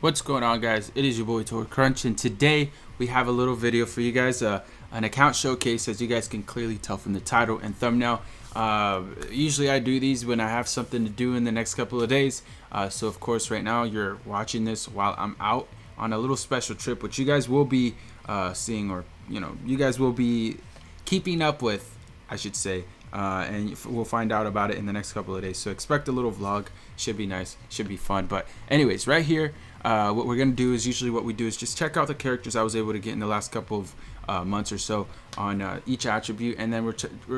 What's going on guys? It is your boy Tor Crunch and today we have a little video for you guys, uh, an account showcase as you guys can clearly tell from the title and thumbnail. Uh, usually I do these when I have something to do in the next couple of days. Uh, so of course right now you're watching this while I'm out on a little special trip which you guys will be uh, seeing or you know you guys will be keeping up with I should say uh, and we'll find out about it in the next couple of days. So expect a little vlog. Should be nice. Should be fun. But anyways, right here, uh, what we're gonna do is usually what we do is just check out the characters I was able to get in the last couple of uh, months or so on uh, each attribute, and then we're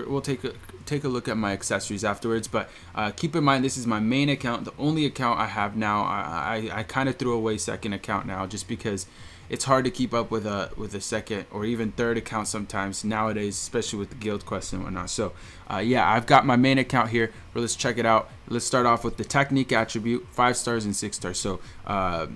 we'll take a take a look at my accessories afterwards. But uh, keep in mind, this is my main account, the only account I have now. I I, I kind of threw away second account now just because it's hard to keep up with a with a second or even third account sometimes nowadays, especially with the guild quest and whatnot. So uh, yeah, I've got my main account here. Well, let's check it out. Let's start off with the technique attribute, five stars and six stars. So uh,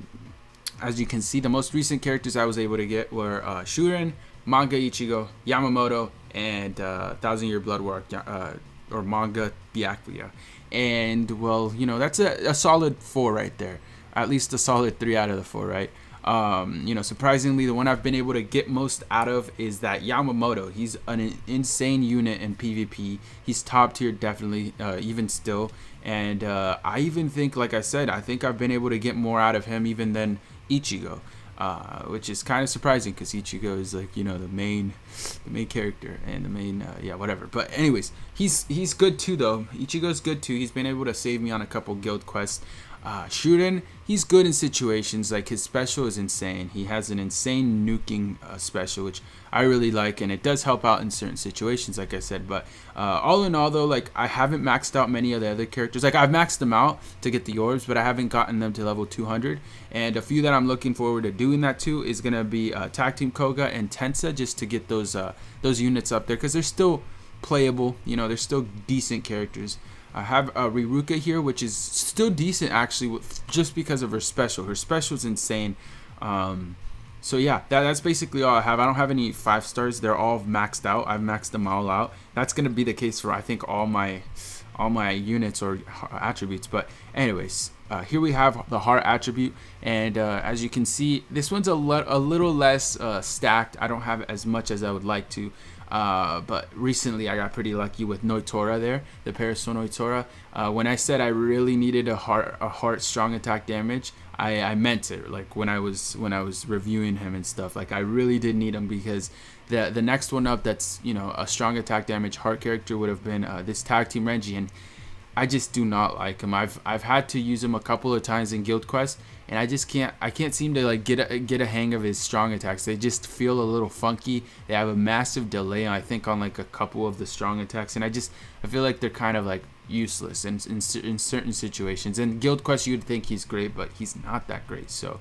as you can see, the most recent characters I was able to get were uh, Shuren, Manga Ichigo, Yamamoto, and uh, Thousand Year Blood War uh, or Manga Byakuya. And well, you know that's a, a solid four right there. At least a solid three out of the four, right? Um, you know, surprisingly, the one I've been able to get most out of is that Yamamoto. He's an insane unit in PvP. He's top tier, definitely, uh, even still. And uh, I even think, like I said, I think I've been able to get more out of him even than Ichigo. Uh, which is kind of surprising because Ichigo is like you know the main, the main character and the main uh, yeah whatever. But anyways, he's he's good too though. Ichigo's good too. He's been able to save me on a couple guild quests. Uh, he's good in situations like his special is insane. He has an insane nuking uh, special, which I really like, and it does help out in certain situations, like I said. But uh, all in all, though, like I haven't maxed out many of the other characters. Like I've maxed them out to get the orbs, but I haven't gotten them to level 200. And a few that I'm looking forward to doing that to is gonna be uh, Tag Team Koga and Tensa, just to get those uh, those units up there, because they're still playable. You know, they're still decent characters. I have a Riruka here, which is still decent actually, just because of her special. Her special is insane. Um, so yeah, that, that's basically all I have. I don't have any five stars. They're all maxed out. I've maxed them all out. That's gonna be the case for I think all my all my units or attributes. But anyways, uh, here we have the heart attribute, and uh, as you can see, this one's a, a little less uh, stacked. I don't have as much as I would like to. Uh, but recently I got pretty lucky with Nnoitora there, the Parasol Nnoitora. Uh, when I said I really needed a heart, a heart strong attack damage, I, I meant it. Like when I was when I was reviewing him and stuff, like I really did need him because the the next one up that's you know a strong attack damage heart character would have been uh, this tag team Renji and I just do not like him. I've I've had to use him a couple of times in Guild Quest, and I just can't. I can't seem to like get a, get a hang of his strong attacks. They just feel a little funky. They have a massive delay, I think, on like a couple of the strong attacks, and I just I feel like they're kind of like useless in in, in certain situations. In Guild Quest, you'd think he's great, but he's not that great. So,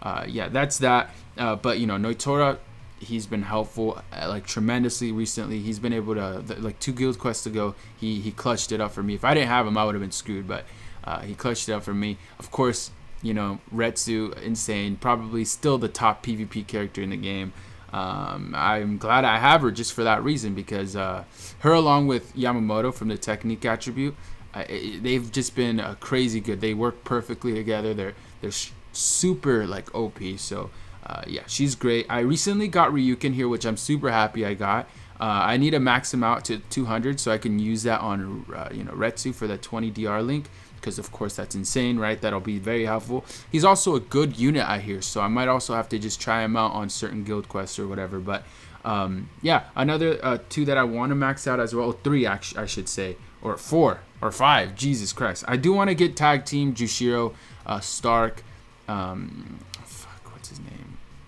uh, yeah, that's that. Uh, but you know, Nnoitora he's been helpful uh, like tremendously recently. He's been able to like two guild quests ago. He he clutched it up for me. If I didn't have him, I would have been screwed. But uh, he clutched it up for me. Of course, you know Retsu, insane. Probably still the top PvP character in the game. Um, I'm glad I have her just for that reason because uh, her along with Yamamoto from the technique attribute, it, they've just been uh, crazy good. They work perfectly together. They're they're super like OP. So uh, yeah, she's great. I recently got Ryuken here, which I'm super happy I got. Uh, I need to max him out to 200 so I can use that on uh, you know Retsu for the 20 DR link because of course that's insane, right? That'll be very helpful. He's also a good unit I hear, so I might also have to just try him out on certain guild quests or whatever. But um, yeah, another uh, two that I want to max out as well. Three, actually, I should say, or four or five. Jesus Christ, I do want to get tag team Jushiro, uh, Stark. Um, fuck, what's his name?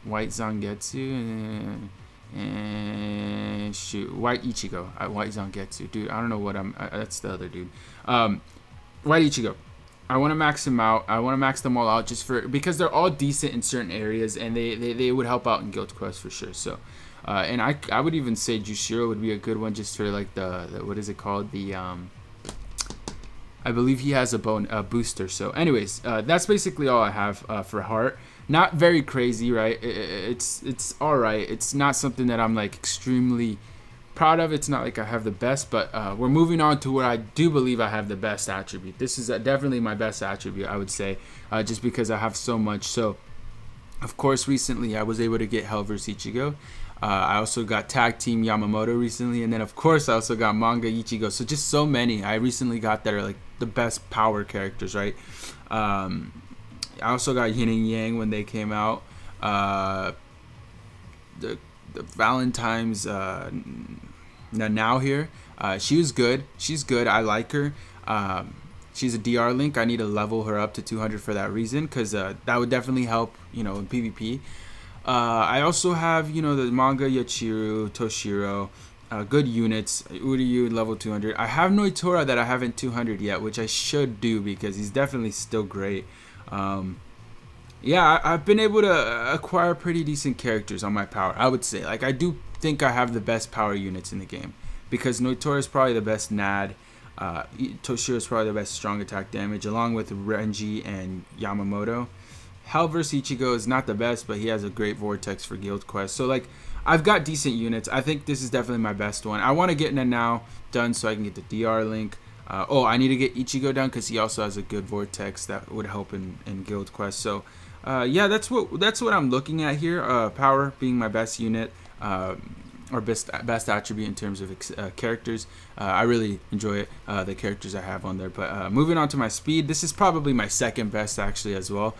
White Zangetsu, and shoot, White Ichigo, uh, White Zangetsu, dude. I don't know what I'm. Uh, that's the other dude. Um, White Ichigo. I want to max them out. I want to max them all out just for because they're all decent in certain areas and they, they, they would help out in Guild Quest for sure. So, uh, and I, I would even say Jushiro would be a good one just for like the, the what is it called the um. I believe he has a bone a booster. So, anyways, uh, that's basically all I have uh, for Heart not very crazy, right? It's it's all right. It's not something that I'm like extremely proud of. It's not like I have the best, but uh, we're moving on to where I do believe I have the best attribute. This is uh, definitely my best attribute, I would say, uh, just because I have so much. So, of course, recently I was able to get Hell Verse Ichigo. Uh, I also got Tag Team Yamamoto recently, and then of course I also got Manga Ichigo. So just so many I recently got that are like the best power characters, right? Um, I also got Yin and Yang when they came out. Uh, the, the Valentine's uh, now here, uh, she was good. She's good. I like her. Um, she's a DR link. I need to level her up to 200 for that reason because uh, that would definitely help, you know, in PvP. Uh, I also have, you know, the manga Yachiru, Toshiro, uh, good units. Uryu level 200. I have Nnoitora that I haven't 200 yet, which I should do because he's definitely still great. Um, yeah, I, have been able to acquire pretty decent characters on my power. I would say, like, I do think I have the best power units in the game because Nnoitora is probably the best NAD. Uh, Toshiro is probably the best strong attack damage, along with Renji and Yamamoto. Hell Verse Ichigo is not the best, but he has a great vortex for Guild Quest. So like, I've got decent units. I think this is definitely my best one. I want to get in now done so I can get the DR link. Uh, oh, I need to get Ichigo down because he also has a good vortex that would help in, in Guild Quest. So, uh, yeah, that's what that's what I'm looking at here. Uh, power being my best unit. Um, or best best attribute in terms of uh, characters. Uh, I really enjoy it, uh, the characters I have on there. But moving on to my speed, this is probably my second best actually as well,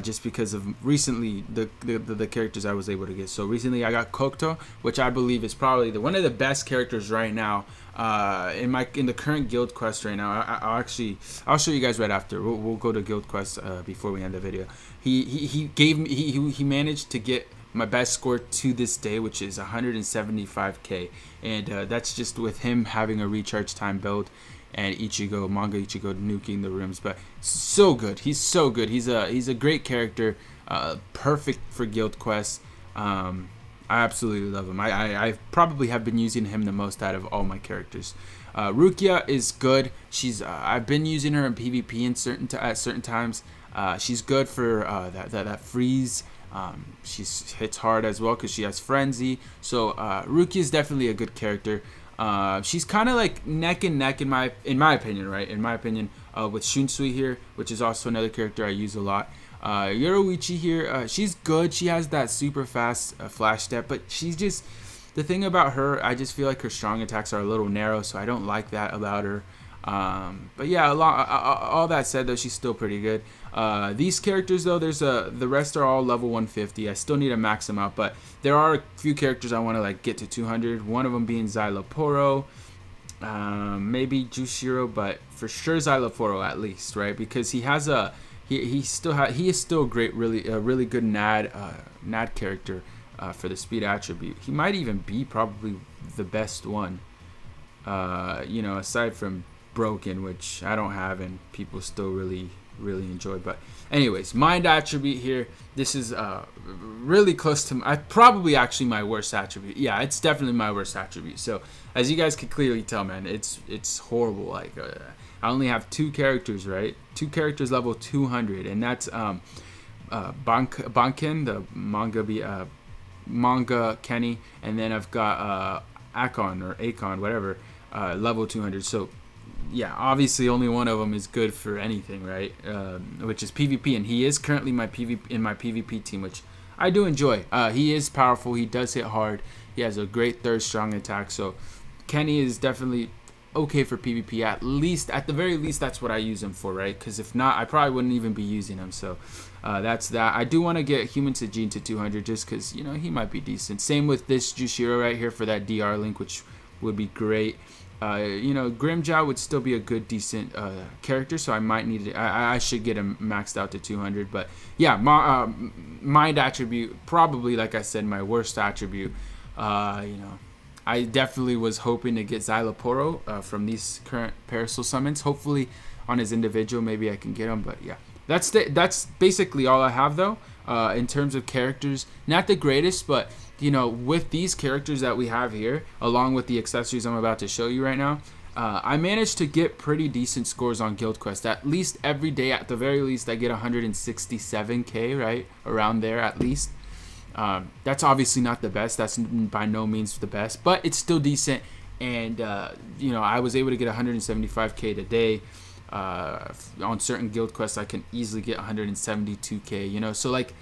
just because of recently the, the, the characters I was able to get. So recently I got Kokuto, which I believe is probably the one of the best characters right now. Uh, in my in the current guild quest right now, I, will actually I'll show you guys right after. We'll, we'll go to guild quest before we end the video. He he, he gave me he, he managed to get my best score to this day, which is 175k, and uh, that's just with him having a recharge time build and Ichigo, manga Ichigo nuking the rooms. But so good, he's so good. He's a he's a great character, uh, perfect for guild quests. Um, I absolutely love him. I, I, I probably have been using him the most out of all my characters. Uh, Rukia is good. She's uh, I've been using her in PvP in certain at certain times. Uh, she's good for uh, that, that that freeze um, she hits hard as well because she has frenzy. So uh, Rukia is definitely a good character. Uh, she's kind of like neck and neck in my in my opinion, right? In my opinion, uh, with Shunsui here, which is also another character I use a lot. Uh, Yoruichi here, uh, she's good. She has that super fast uh, flash step, but she's just the thing about her. I just feel like her strong attacks are a little narrow, so I don't like that about her. Um, but yeah, lot, all that said, though, she's still pretty good. Uh, these characters, though, there's a the rest are all level 150. I still need to max them out, but there are a few characters I want to like get to 200. One of them being Szayelaporro, um, maybe Jushiro, but for sure Szayelaporro at least, right? Because he has a he, he still ha- he is still great, really a really good Nad uh, Nad character uh, for the speed attribute. He might even be probably the best one. Uh, you know, aside from broken, which I don't have, and people still really really enjoy. But anyways, mind attribute here. This is uh, really close to my, probably actually my worst attribute. Yeah, it's definitely my worst attribute. So as you guys can clearly tell, man, it's it's horrible. Like uh, I only have two characters, right? Two characters level 200, and that's um, uh, Bank Banken, the manga be uh, manga Kenny, and then I've got uh, Akon or Akon, whatever, uh, level 200. So yeah, obviously only one of them is good for anything, right? Um, which is PvP, and he is currently my PvP in my PvP team, which I do enjoy. Uh, he is powerful. He does hit hard. He has a great third strong attack. So Kenny is definitely okay for PvP. At least, at the very least, that's what I use him for, right? Because if not, I probably wouldn't even be using him. So uh, that's that. I do want to get Human Sajin to 200 just because you know he might be decent. Same with this Jushiro right here for that DR link, which would be great. Uh, you know, Grimmjow would still be a good, decent uh, character, so I might need to. I, I, should get him maxed out to 200. But yeah, my, uh, mind attribute, probably like I said, my worst attribute. Uh, you know, I definitely was hoping to get Szayelaporro uh, from these current Parasol summons. Hopefully, on his individual, maybe I can get him. But yeah, that's the, that's basically all I have though. Uh, in terms of characters, not the greatest, but you know, with these characters that we have here, along with the accessories I'm about to show you right now, uh, I managed to get pretty decent scores on Guild Quest. At least every day, at the very least, I get 167k, right? Around there, at least. Um, that's obviously not the best. That's by no means the best, but it's still decent. And uh, you know, I was able to get 175k today. Uh, on certain guild quests, I can easily get 172k. You know, so like,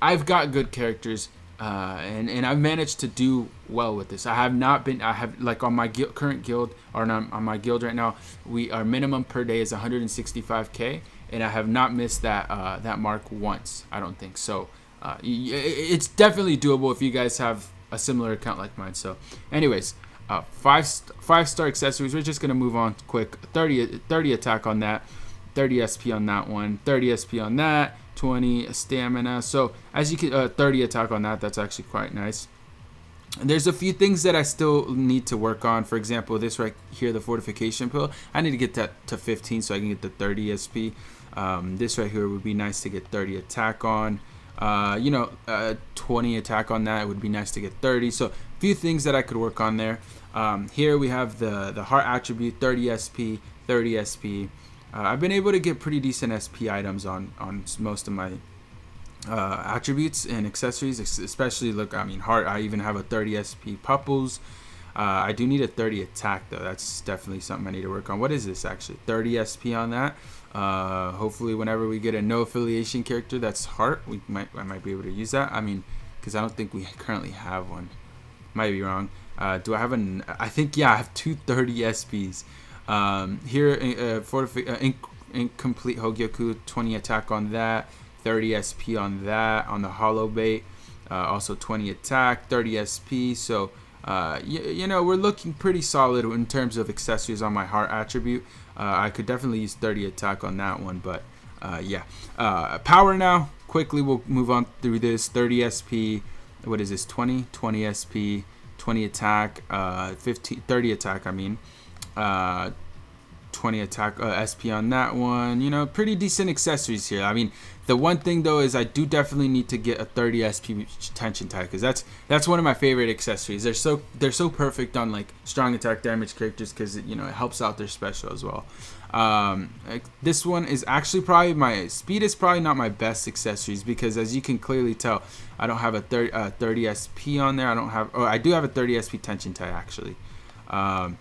I've got good characters. Uh, and and I've managed to do well with this. I have not been. I have like on my current guild or on, on my guild right now. We our minimum per day is 165k, and I have not missed that uh, that mark once. I don't think so. Uh, it's definitely doable if you guys have a similar account like mine. So, anyways, uh, five five star accessories. We're just gonna move on quick. 30 30 attack on that, 30 SP on that one, 30 SP on that 20 stamina. So as you can, uh, 30 attack on that. That's actually quite nice. There's a few things that I still need to work on. For example, this right here, the fortification pill. I need to get that to 15 so I can get the 30 SP. Um, this right here would be nice to get 30 attack on. Uh, you know, uh, 20 attack on that. It would be nice to get 30. So a few things that I could work on there. Um, here we have the, the heart attribute, 30 SP, 30 SP. Uh, I've been able to get pretty decent SP items on on most of my uh, attributes and accessories, especially look. I mean, heart. I even have a 30 SP Pupples. Uh, I do need a 30 attack though. That's definitely something I need to work on. What is this actually? 30 SP on that. Uh, hopefully, whenever we get a no affiliation character that's heart, we might I might be able to use that. I mean, because I don't think we currently have one. Might be wrong. Uh, do I have an? I think yeah, I have two 30 SPs. Um, here, uh, fortifi- uh, inc- incomplete Hogyoku, 20 attack on that, 30 SP on that, on the hollow bait, uh, also 20 attack, 30 SP. So, uh, y- you know, we're looking pretty solid in terms of accessories on my heart attribute. Uh, I could definitely use 30 attack on that one, but uh, yeah. Uh, power now, quickly we'll move on through this. 30 SP, what is this, 20? 20 SP, 20 attack, uh, 15, 30 attack, I mean uh, 20 attack uh, SP on that one. You know, pretty decent accessories here. I mean, the one thing though is I do definitely need to get a 30 SP tension tie because that's that's one of my favorite accessories. They're so they're so perfect on like strong attack damage characters because you know it helps out their special as well. Um, this one is actually probably my speed is probably not my best accessories because as you can clearly tell, I don't have a 30, uh, 30 SP on there. I don't have. Oh, I do have a 30 SP tension tie actually. Um,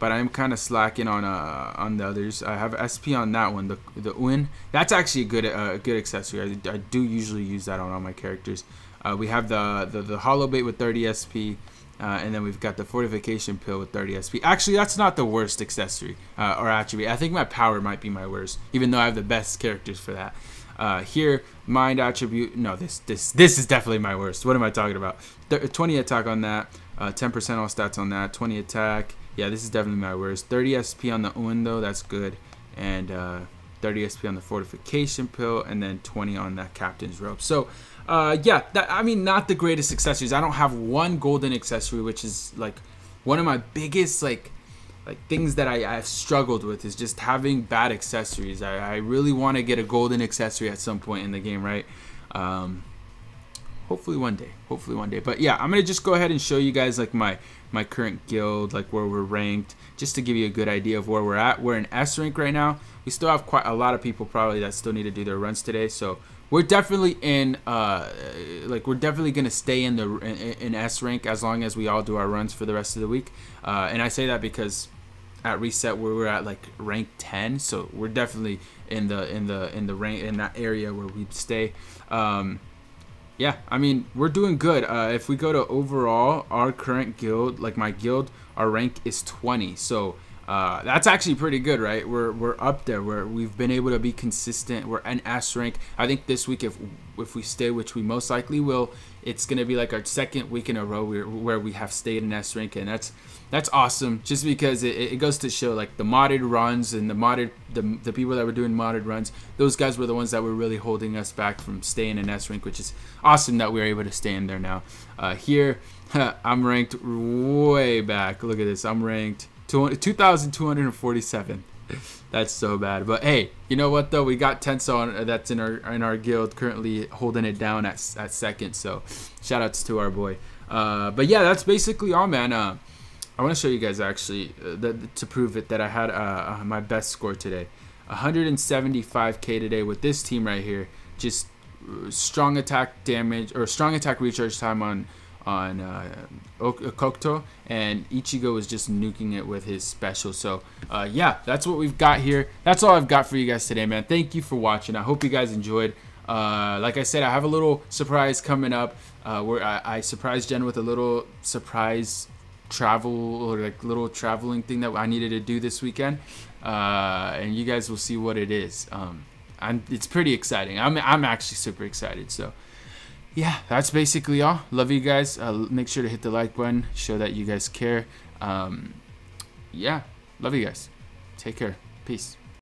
but I'm kind of slacking on uh on the others. I have SP on that one, the the Uin. That's actually a good uh, good accessory. I, I, do usually use that on all my characters. Uh, we have the, the the hollow bait with 30 SP, uh, and then we've got the fortification pill with 30 SP. Actually, that's not the worst accessory uh, or attribute. I think my power might be my worst, even though I have the best characters for that. Uh, here, mind attribute. No, this this this is definitely my worst. What am I talking about? 20 attack on that. 10% uh, all stats on that. 20 attack yeah, this is definitely my worst. 30 SP on the window, that's good. And uh, 30 SP on the fortification pill, and then 20 on that captain's rope. So, uh, yeah, that, I mean, not the greatest accessories. I don't have one golden accessory, which is like one of my biggest like like things that I, I've struggled with is just having bad accessories. I, I really want to get a golden accessory at some point in the game, right? Um, hopefully one day hopefully one day but yeah i'm gonna just go ahead and show you guys like my my current guild like where we're ranked just to give you a good idea of where we're at. We're in s rank right now. We still have quite a lot of people probably that still need to do their runs today. So we're definitely in uh like we're definitely gonna stay in the in, in s rank as long as we all do our runs for the rest of the week. Uh and i say that because at reset where we're at like rank 10 so we're definitely in the in the in the rank in that area where we'd stay. Um yeah, I mean, we're doing good. Uh, if we go to overall, our current guild, like my guild, our rank is 20. So uh, that's actually pretty good, right? We're, we're up there. Where we've been able to be consistent. We're an S rank. I think this week, if if we stay, which we most likely will, it's gonna be like our second week in a row where, where we have stayed in S rank, and that's that's awesome. Just because it, it goes to show like the modded runs and the modded the, the people that were doing modded runs, those guys were the ones that were really holding us back from staying in S rank, which is awesome that we are able to stay in there now. Uh, here, I'm ranked way back. Look at this. I'm ranked 2,247. That's so bad. But hey, you know what though? We got Tenso on, that's in our in our guild currently holding it down at, at second. So shout outs to our boy. Uh, but yeah, that's basically all, man. Uh, I want to show you guys actually uh, that, to prove it that I had uh, uh my best score today. 175k today with this team right here. Just strong attack damage or strong attack recharge time on on uh, Kokuto, and Ichigo is just nuking it with his special. So, uh, yeah, that's what we've got here. That's all I've got for you guys today, man. Thank you for watching. I hope you guys enjoyed. Uh, like I said, I have a little surprise coming up uh, where I, I surprised Jen with a little surprise travel or like little traveling thing that I needed to do this weekend, uh, and you guys will see what it is. Um, I'm, it's pretty exciting. I'm, I'm actually super excited. So yeah, that's basically all. Love you guys. Uh, make sure to hit the like button, show that you guys care. Um, yeah, love you guys. Take care. Peace.